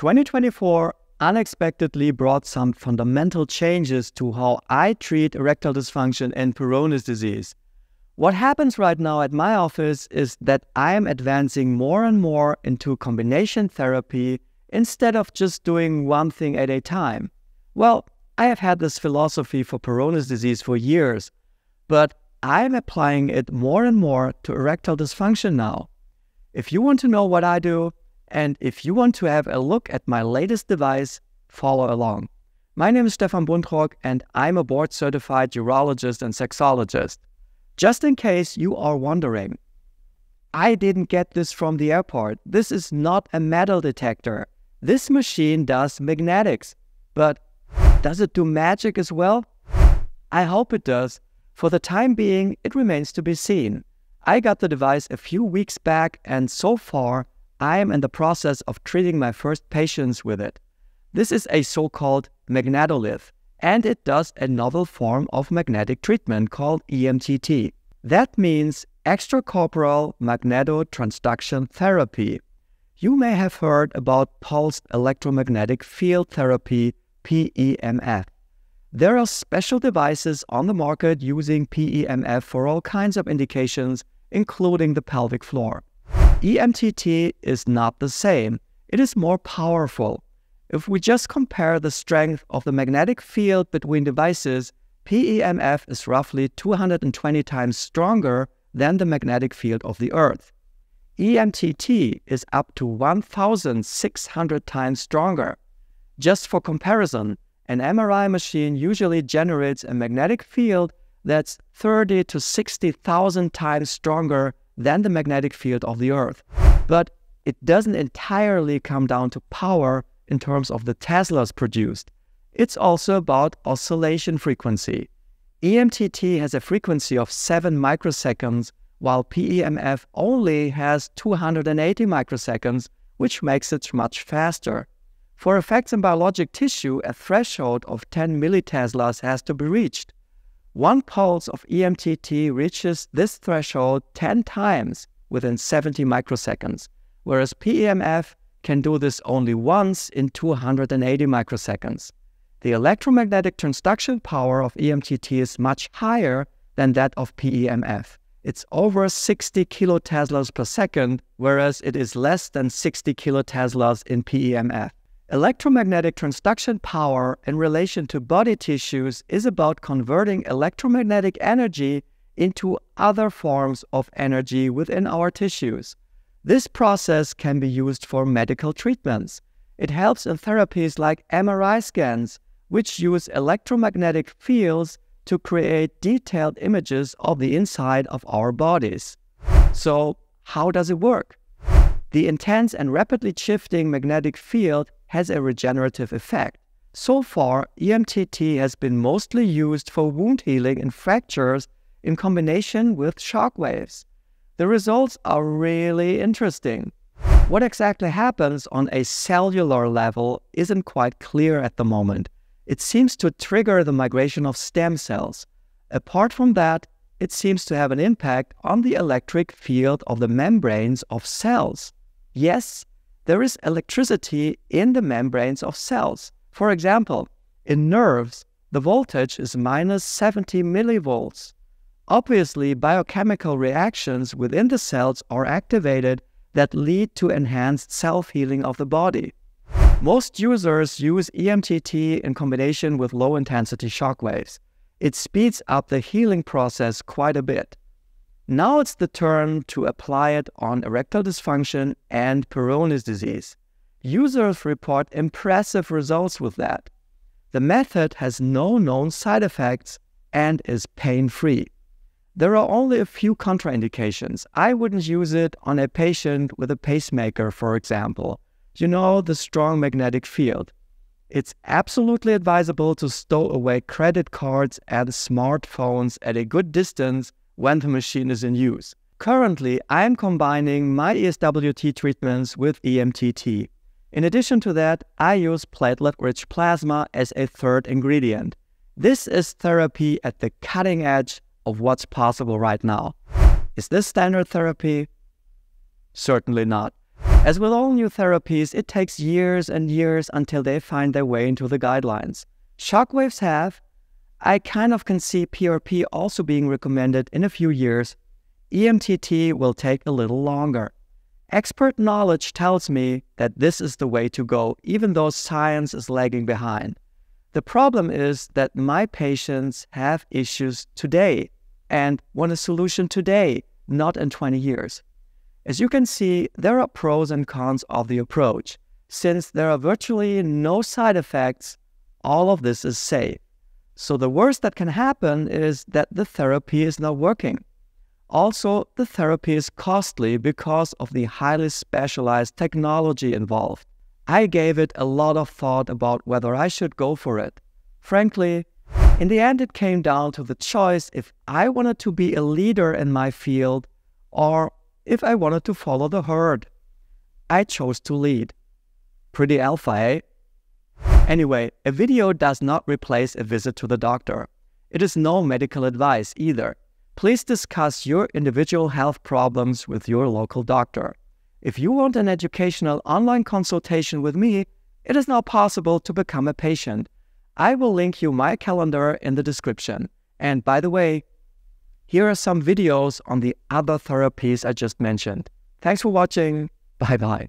2024 unexpectedly brought some fundamental changes to how I treat erectile dysfunction and Peyronie's disease. What happens right now at my office is that I am advancing more and more into combination therapy instead of just doing one thing at a time. Well, I have had this philosophy for Peyronie's disease for years, but I am applying it more and more to erectile dysfunction now. If you want to know what I do, and if you want to have a look at my latest device, follow along. My name is Stefan Buntrock, and I'm a board certified urologist and sexologist. Just in case you are wondering, I didn't get this from the airport. This is not a metal detector. This machine does magnetics, but does it do magic as well? I hope it does. For the time being, it remains to be seen. I got the device a few weeks back, and so far, I am in the process of treating my first patients with it. This is a so called magnetolith, and it does a novel form of magnetic treatment called EMTT. That means extracorporeal magnetotransduction therapy. You may have heard about pulsed electromagnetic field therapy, PEMF. There are special devices on the market using PEMF for all kinds of indications, including the pelvic floor. EMTT is not the same, it is more powerful. If we just compare the strength of the magnetic field between devices, PEMF is roughly 220 times stronger than the magnetic field of the Earth. EMTT is up to 1,600 times stronger. Just for comparison, an MRI machine usually generates a magnetic field that's 30 to 60,000 times stronger than the magnetic field of the Earth. But it doesn't entirely come down to power in terms of the Teslas produced. It's also about oscillation frequency. EMTT has a frequency of 7 microseconds, while PEMF only has 280 microseconds, which makes it much faster. For effects in biologic tissue, a threshold of 10 milliteslas has to be reached. One pulse of EMTT reaches this threshold 10 times within 70 microseconds, whereas PEMF can do this only once in 280 microseconds. The electromagnetic transduction power of EMTT is much higher than that of PEMF. It's over 60 kiloteslas per second, whereas it is less than 60 kiloteslas in PEMF. Electromagnetic transduction power in relation to body tissues is about converting electromagnetic energy into other forms of energy within our tissues. This process can be used for medical treatments. It helps in therapies like MRI scans, which use electromagnetic fields to create detailed images of the inside of our bodies. So, how does it work? The intense and rapidly shifting magnetic field has a regenerative effect. So far, EMTT has been mostly used for wound healing and fractures in combination with shock waves. The results are really interesting. What exactly happens on a cellular level isn't quite clear at the moment. It seems to trigger the migration of stem cells. Apart from that, it seems to have an impact on the electric field of the membranes of cells. Yes, there is electricity in the membranes of cells. For example, in nerves, the voltage is minus 70 millivolts. Obviously, biochemical reactions within the cells are activated that lead to enhanced self healing of the body. Most users use EMTT in combination with low intensity shock waves. It speeds up the healing process quite a bit. Now it's the turn to apply it on erectile dysfunction and Peyronie's disease. Users report impressive results with that. The method has no known side effects and is pain free. There are only a few contraindications. I wouldn't use it on a patient with a pacemaker, for example. You know, the strong magnetic field. It's absolutely advisable to stow away credit cards and smartphones at a good distance when the machine is in use. Currently, I am combining my ESWT treatments with EMTT. In addition to that, I use platelet-rich plasma as a third ingredient. This is therapy at the cutting edge of what's possible right now. Is this standard therapy? Certainly not. As with all new therapies, it takes years and years until they find their way into the guidelines. Shockwaves have. I kind of can see PRP also being recommended in a few years. EMTT will take a little longer. Expert knowledge tells me that this is the way to go, even though science is lagging behind. The problem is that my patients have issues today and want a solution today, not in 20 years. As you can see, there are pros and cons of the approach. Since there are virtually no side effects, all of this is safe. So the worst that can happen is that the therapy is not working. Also, the therapy is costly because of the highly specialized technology involved. I gave it a lot of thought about whether I should go for it. Frankly, in the end, it came down to the choice if I wanted to be a leader in my field or if I wanted to follow the herd. I chose to lead. Pretty alpha, eh? Anyway, a video does not replace a visit to the doctor. It is no medical advice either. Please discuss your individual health problems with your local doctor. If you want an educational online consultation with me, it is now possible to become a patient. I will link you my calendar in the description. And by the way, here are some videos on the other therapies I just mentioned. Thanks for watching. Bye bye.